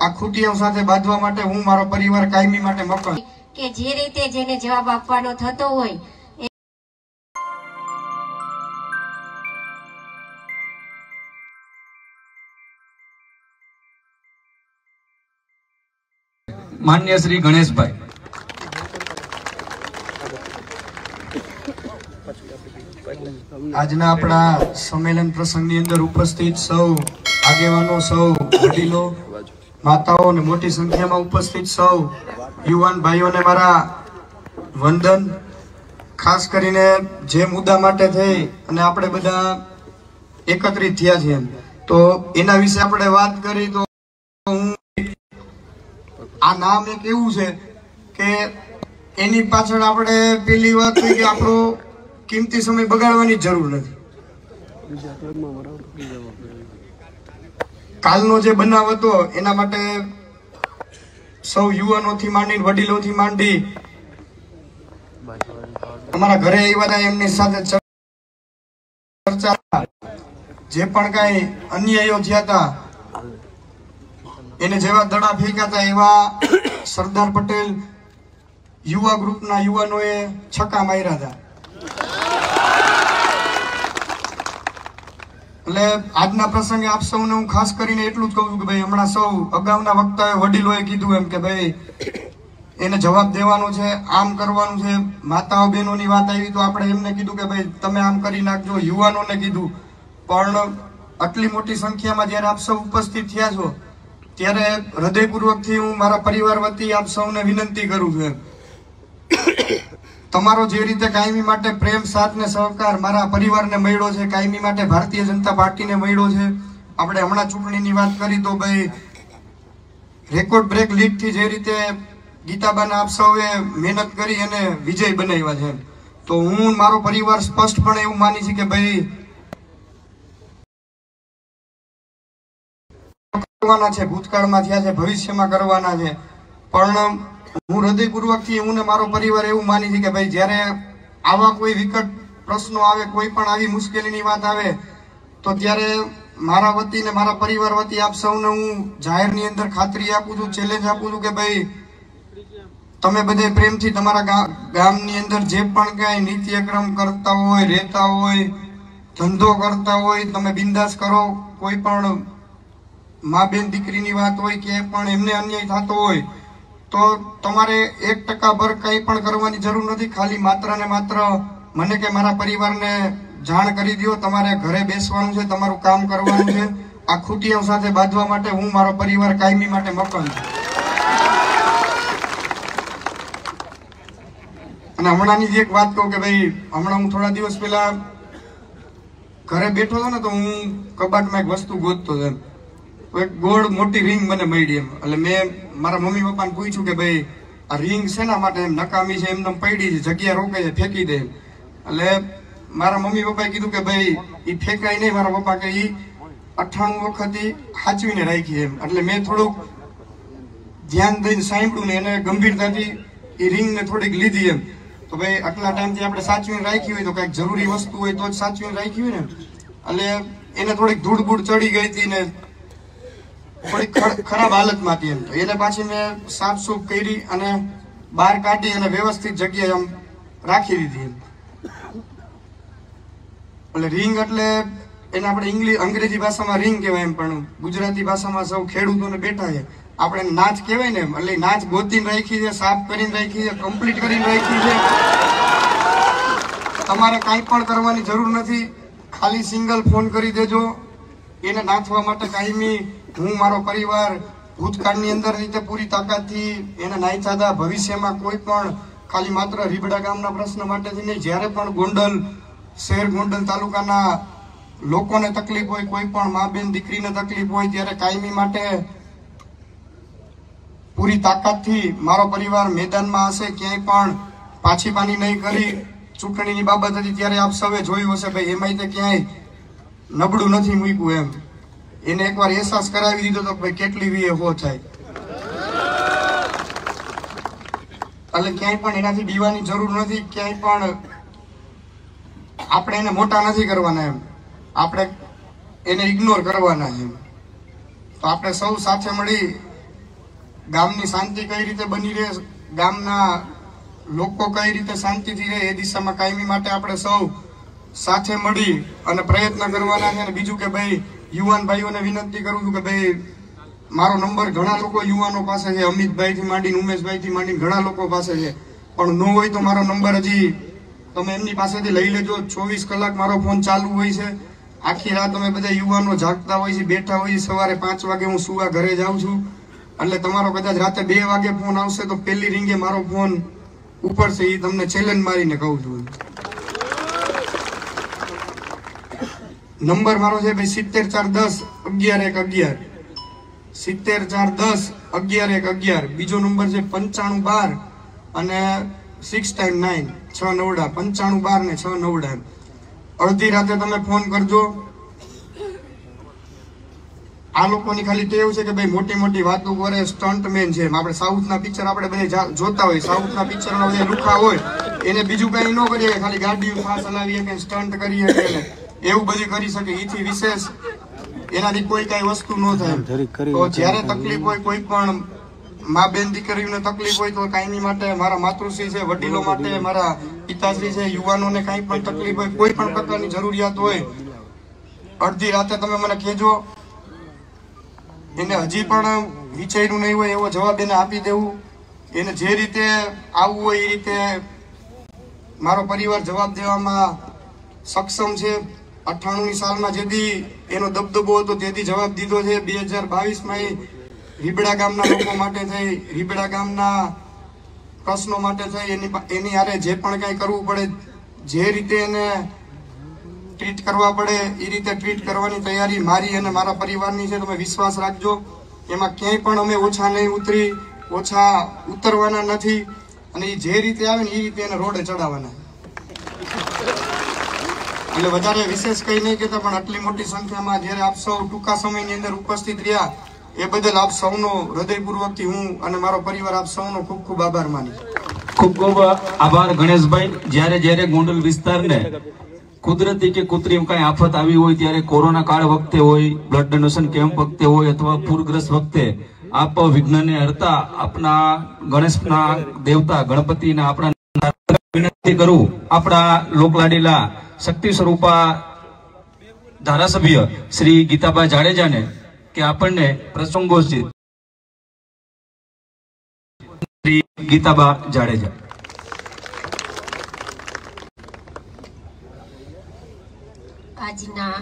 આ ખૂટીઓ સાથે બાંધવા માટે હું મારો પરિવાર કાયમી માટે મકન કે જે રીતે જેને જવાબ આપવાનો થતો હોય માન્ય શ્રી ગણેશભાઈ. આજના આપણા સંમેલન પ્રસંગની અંદર ઉપસ્થિત સૌ આગેવાનો સૌ, વડીલો, માતાઓ અને મોટી સંખ્યામાં ઉપસ્થિત સૌ, યુવાન ભાઈઓને મારા વંદન. ખાસ કરીને જે મુદ્દા માટે થઈ અને આપણે બધા એકત્રિત થયા છીએ તો એના વિશે આપણે વાત કરી તો હું આ નામ એક એવું છે કે એની પાછળ આપણે પેલી વાત થઈ કે આપણો કિંમતી સમય બગાડવાની જરૂર નથી. કાલનો જે બનાવ હતો, એના માટે સૌ યુવાનોથી માંડી વડીલોથી માંડી અમારા ઘરે આવ્યા હતા એમની સાથે ચર્ચા જે પણ કાંઈ અન્યાયો થયા હતા, એને જેવા દડા ફેંક્યા હતા, એવા સરદાર પટેલ યુવા ગ્રુપના યુવાનોએ છક્કા માર્યા હતા. એટલે આજના પ્રસંગે આપ સૌને હું ખાસ કરીને એટલું જ કહું છું કે ભાઈ, હમણાં સૌ અગાઉના વક્તાએ વડીલોએ કીધું એમ કે ભાઈ, એને જવાબ દેવાનો છે, આમ કરવાનું છે. માતાઓ બહેનોની વાત આવી તો આપણે એમને કીધું કે ભાઈ, તમે આમ કરી નાખજો. યુવાનોને કીધું. પણ આટલી મોટી સંખ્યામાં જ્યારે આપ સૌ ઉપસ્થિત થયા છો, ત્યારે હૃદયપૂર્વકથી હું મારા પરિવાર વતી આપ સૌને વિનંતી કરું છું તમારો જે રીતે કાયમી માટે પ્રેમ, સાથ ને સહકાર મારા પરિવારને મળ્યો છે, કાયમી માટે ભારતીય જનતા પાર્ટીને મળ્યો છે. આપણે હમણાં ચૂંટણીની વાત કરી તો ભાઈ, રેકોર્ડ બ્રેક લીડથી જે રીતે ગીતાબાના આપ સૌએ મહેનત કરી અને વિજય બનાવ્યા છે. તો હું મારો પરિવાર સ્પષ્ટપણે એવું માની છે કે ભાઈ, કરવાના છે, ભૂતકાળમાં થયા છે, ભવિષ્યમાં કરવાના છે. પણ હું હૃદયપૂર્વકથી હું ને મારો પરિવાર એવું માની છે કે ભાઈ જ્યારે આવા કોઈ વિકટ પ્રશ્નો આવે, કોઈ પણ આવી મુશ્કેલીની વાત આવે, તો ત્યારે મારા વતી ને મારા પરિવાર વતી આપ સૌને હું જાહેરની અંદર ખાતરી આપું છું ચેલેન્જ આપું છું કે ભાઈ તમે બધે પ્રેમથી તમારા ગામની અંદર જે પણ કાંઈ નિત્યક્રમ કરતા હોય, રહેતા હોય, ધંધો કરતા હોય, તમે બિંદાસ કરો, કોઈ પણ મા બેન દીકરીની વાત હોય કે પણ એમને અન્યાય થતો હોય તો તમારે એક ટકા ભર કંઈ પણ કરવાની જરૂર નથી, ખાલી માત્ર ને માત્ર મને કે મારા પરિવારને જાણ કરી દો તમારે ઘરે બેસવાનું છે, તમારું કામ કરવાનું છે, આ ખૂટીઓ સાથે બાંધવા માટે હું મારો પરિવાર કાયમી માટે મકન છું. અને હમણાંની જ એક વાત કહું કે ભાઈ, હમણાં હું થોડા દિવસ પહેલા ઘરે બેઠો હતો ને, તો હું કબાટમાં એક વસ્તુ ગોતતો હતો. એમ એક ગોળ મોટી રિંગ મને મળી એમ. એટલે મેં મારા મમ્મી પપ્પાને પૂછ્યું કે ભાઈ, આ રિંગ શેના માટે એમ નકામી છે? એમને પડી છે, જગ્યા રોકે છે, ફેંકી દે. એટલે મારા મમ્મી પપ્પાએ કીધું કે ભાઈ એ ફેંકાય નહીં. મારા પપ્પા કે એ અઠ્ઠાણું વખત સાચવીને રાખી એમ. એટલે મેં થોડુંક ધ્યાન દઈને સાંભળ્યું ને એને ગંભીરતાથી એ રિંગને થોડીક લીધી એમ. તો ભાઈ, આટલા ટાઈમથી આપણે સાચવીને રાખી હોય તો કંઈક જરૂરી વસ્તુ હોય તો જ સાચવીને રાખી હોય ને. એટલે એને થોડીક ધૂળ બૂળ ચડી ગઈ હતી ને થોડીક ખ- ખરાબ હાલતમાં હતી એમ તો. એને પાછી મેં સાફ સૂફ કરી અને બહાર કાઢી અને વ્યવસ્થિત જગ્યાએ આમ રાખી દીધી એમ. એટલે રિંગ એટલે એને આપણે ઇંગ્લિશ અંગ્રેજી ભાષામાં રિંગ કહેવાય એમ, પણ ગુજરાતી ભાષામાં સૌ ખેડૂતોને બેઠા છે. આપણે નાચ કહેવાય ને એમ. એટલે નાચ ગોતીને રાખી છે, સાફ કરીને રાખી છે કમ્પ્લીટ કરીને રાખી છે. તમારે કાંઈ પણ કરવાની જરૂર નથી. ખાલી સિંગલ ફોન કરી દેજો. એને નાથવા માટે કાયમી હું મારો પરિવાર ભૂતકાળની અંદર રીતે પૂરી તાકાતથી એને હતા ભવિષ્યમાં કોઈ પણ ખાલી માત્ર રીબડા ગામના પ્રશ્ન માટેથી નહીં, જ્યારે પણ ગોંડલ શહેર, ગોંડલ તાલુકાના લોકોને તકલીફ હોય, કોઈ પણ મા બેન દીકરીને તકલીફ હોય, ત્યારે કાયમી માટે પૂરી તાકાતથી મારો પરિવાર મેદાનમાં હશે, ક્યાંય પણ પાછી પાની નહીં કરી. ચૂંટણીની બાબત હતી, ત્યારે આપ સૌએ જોયું હશે, ભાઈ, એમાંય તે ક્યાંય નબળું નથી મૂક્યું એમ. એને એકવાર અહેસાસ કરાવી દીધો તો ભાઈ કેટલી વીએ હો થાય. એટલે ક્યાંય પણ એનાથી બીવાની જરૂર નથી, ક્યાંય પણ આપણે એને મોટા નથી કરવાના એમ. આપણે એને ઇગ્નોર કરવાના એમ. તો આપણે સૌ સાથે મળી ગામની શાંતિ કઈ રીતે બની રહે, ગામના લોકો કઈ રીતે શાંતિથી રહે, એ દિશામાં કાયમી માટે આપણે સૌ સાથે મળી અને પ્રયત્ન કરવાના છે અને બીજું કે ભાઈ યુવાન ભાઈઓને વિનંતી કરું છું કે ભાઈ, મારો નંબર ઘણા લોકો યુવાનો પાસે છે. અમિતભાઈથી માંડીને ઉમેશભાઈથી માંડીને ઘણા લોકો પાસે છે. પણ ન હોય તો મારો નંબર હજી તમે એમની પાસેથી લઈ લેજો. ચોવીસ કલાક મારો ફોન ચાલુ હોય છે. આખી રાત અમે બધા યુવાનો જાગતા હોય છે, બેઠા હોય છે. સવારે પાંચ વાગે હું સુવા ઘરે જાઉં છું. એટલે તમારો કદાચ રાતે બે વાગે ફોન આવશે તો પહેલી રીંગે મારો ફોન ઉપર છે. એ તમને ચેલેન્જ મારીને કહું છું. નંબર મારો છે ભાઈ સિત્તેર ચાર દસ અગિયાર એક અગિયાર. સિત્તેર ચાર દસ અગિયાર એક અગિયાર. બીજો નંબર છે પંચાણું બાર અને સિક્સ ટાઈમ નાઇન છ નવડા. પંચાણું બાર ને છ નવડા. અડધી રાતે તમે ફોન કરજો. આ લોકોની ખાલી ટેવ છે કે ભાઈ મોટી મોટી વાતો કરે સ્ટન્ટ મેન છે આપણે સાઉથના પિક્ચર આપણે બધા જોતા હોય. સાઉથના પિક્ચરમાં બધા લુખા હોય. એને બીજું કાંઈ ન કરીએ ખાલી ગાડીઓ ફાસ ચલાવીએ કે સ્ટન્ટ કરીએ કે એવું બધું કરી શકે એથી વિશેષ એનાથી કોઈ કઈ વસ્તુ ન થાય. તો જ્યારે તકલીફ હોય કોઈ પણ મા બેન દીકરીઓને તકલીફ હોય તો કાંઈની માટે મારા માતૃશ્રી છે વડીલો માટે મારા પિતાશ્રી છે યુવાનોને કાંઈ પણ તકલીફ હોય કોઈ પણ પ્રકારની જરૂરિયાત હોય અડધી રાતે તમે મને કહેજો એને હજી પણ વિચાર્યું નહીં હોય એવો જવાબ એને આપી દેવું. એને જે રીતે આવવું હોય એ રીતે મારો પરિવાર જવાબ દેવામાં સક્ષમ છે. અઠ્ઠાણુંની સાલમાં જેથી એનો દબદબો હતો તેથી જવાબ દીધો છે બે હજાર બાવીસમાં રીબડા ગામના લોકો માટે થઈ રીબડા ગામના પ્રશ્નો માટે થઈ, એની એની હારે જે પણ કાંઈ કરવું પડે, જે રીતે એને ટ્રીટ કરવા પડે, એ રીતે ટ્રીટ કરવાની તૈયારી મારી અને મારા પરિવારની છે, તમે વિશ્વાસ રાખજો. એમાં ક્યાંય પણ અમે ઓછા નહીં ઉતરી, ઓછા ઉતરવાના નથી અને એ જે રીતે આવે ને એ રીતે એને રોડે ચડાવવાના. એટલે વધારે વિશેષ કઈ નહીં કહેતા, પણ આટલી મોટી સંખ્યામાં જ્યારે આપ સૌ ટૂંકા સમયની અંદર ઉપસ્થિત રહ્યા, એ બદલ આપ સૌનો હૃદયપૂર્વકથી હું અને મારો પરિવાર આપ સૌનો ખૂબ ખૂબ આભાર માની ખૂબ ખૂબ આભાર ગણેશભાઈ. જ્યારે જ્યારે ગોંડલ વિસ્તારને કુદરતી કે કૃત્રિમ કાંઈ આફત આવી હોય, ત્યારે કોરોના કાળ વખતે હોય બ્લડ ડોનેશન કેમ્પ વખતે હોય અથવા પૂરગ્રસ્ત વખતે આપ વિઘ્નને હરતા આપના ગણેશના દેવતા ગણપતિને આપણા વિનંતી કરું. આપણા લોકલાડીલા શક્તિ સ્વરૂપા ધારાસભ્ય શ્રી ગીતાબા જાડેજાને કે આપણને પ્રસંગોચિત શ્રી ગીતાબા જાડેજા. આજના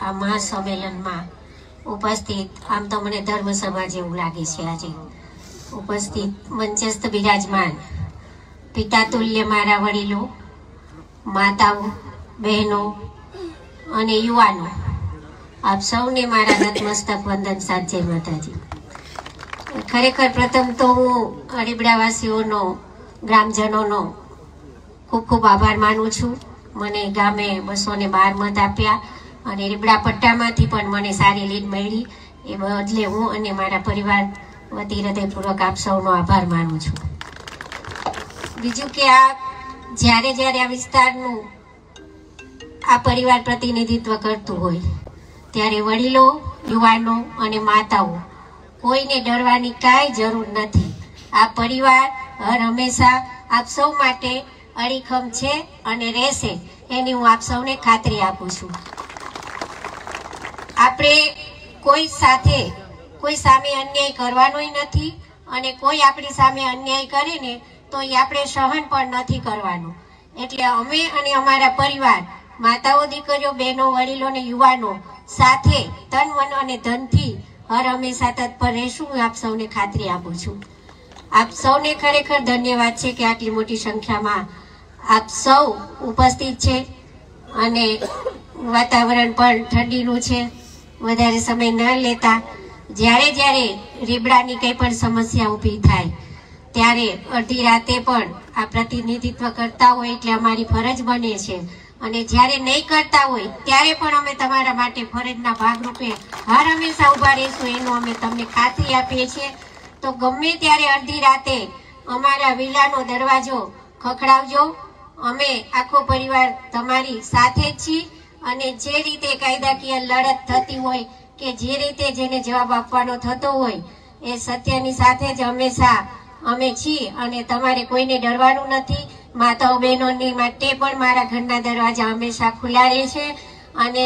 આ મહાસંમેલનમાં ઉપસ્થિત, આમ તો મને સમાજ જેવું લાગે છે આજે. ઉપસ્થિત મંચસ્થ બિરાજમાન, પિતા તુલ્ય મારા વડીલો, માતાઓ બહેનો અને યુવાનો, આપ સૌને મારા નતમસ્તક વંદન સાધ્ય માતાજી. ખરેખર પ્રથમ તો હું અડીબડાવાસીઓનો ગ્રામજનોનો ખૂબ ખૂબ આભાર માનું છું. મને ગામે બસો ને બાર મત આપ્યા અને રીબડા પટ્ટામાંથી પણ મને સારી લીડ મળી. એ બદલે હું અને મારા પરિવાર વતી હૃદયપૂર્વક આપ સૌનો આભાર માનું છું. બીજું કે આ જ્યારે જ્યારે આ વિસ્તારનું આ પરિવાર પ્રતિનિધિત્વ કરતું હોય. ત્યારે વડીલો, યુવાનો અને માતાઓ કોઈને ડરવાની કાંઈ જરૂર નથી. આ પરિવાર હર હંમેશા આપ સૌ માટે અડીખમ છે અને રહેશે એની હું આપ સૌને ખાતરી આપું છું. આપણે કોઈ સાથે કોઈ સામે અન્યાય કરવાનોય નથી અને કોઈ આપણી સામે અન્યાય કરે ને તો એ આપણે સહન પણ નથી કરવાનું. એટલે અમે અને અમારા પરિવાર માતાઓ દીકરીઓ, બહેનો, વડીલો અને યુવાનો સાથે તન, મન અને ધનથી હર હંમેશા તત્પર રહેશું. હું આપ સૌને ખાતરી આપું છું. આપ સૌને ખરેખર ધન્યવાદ છે કે આટલી મોટી સંખ્યામાં આપ સૌ ઉપસ્થિત છે અને વાતાવરણ પણ ઠંડીનું છે. વધારે સમય ન લેતા જ્યારે જ્યારે રીબડાની કંઈ પણ સમસ્યા ઊભી થાય, ત્યારે અડધી રાતે પણ આ પ્રતિનિધિત્વ કરતા હોય એટલે અમારી ફરજ બને છે અને જ્યારે નહીં કરતા હોય, ત્યારે પણ અમે તમારા માટે ફરજના ભાગરૂપે હર હંમેશા ઊભા રહીશું, એનું અમે તમને ખાતરી આપીએ છીએ. તો ગમે ત્યારે અડધી રાતે અમારા વિલાનો દરવાજો ખખડાવજો. અમે આખો પરિવાર તમારી સાથે જ છીએ અને જે રીતે કાયદાકીય લડત થતી હોય કે જે રીતે જેને જવાબ આપવાનો થતો હોય, એ સત્યની સાથે જ હંમેશા અમે છીએ અને તમારે કોઈને ડરવાનું નથી. માતાઓ બહેનોની માટે પણ મારા ઘરના દરવાજા હંમેશા ખુલ્લા રહે છે અને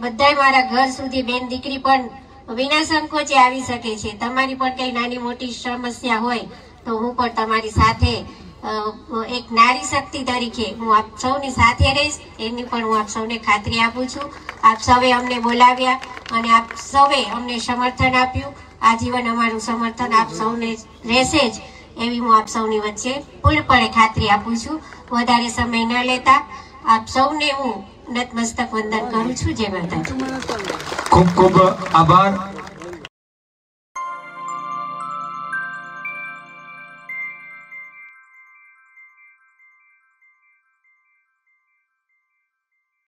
બધાય મારા ઘર સુધી બેન દીકરી પણ વિના સંકોચે આવી શકે છે. તમારી પણ કઈ નાની મોટી સમસ્યા હોય તો હું પણ તમારી સાથે એક નારી શક્તિ તરીકે હું આપ સૌની સાથે રહીશ. એની પણ હું આપ સૌને ખાતરી આપું છું. આપ સૌએ અમને બોલાવ્યા અને આપ સૌએ અમને સમર્થન આપ્યું. આજીવન અમારું સમર્થન આપ સૌને રહેશે જ. એવી હું આપ સૌની વચ્ચે પૂર્ણપણે ખાતરી આપું છું. વધારે સમય ન લેતા આપ સૌને હું નતમસ્તક વંદન કરું છું. જય માતાજી. ખૂબ ખૂબ આભાર.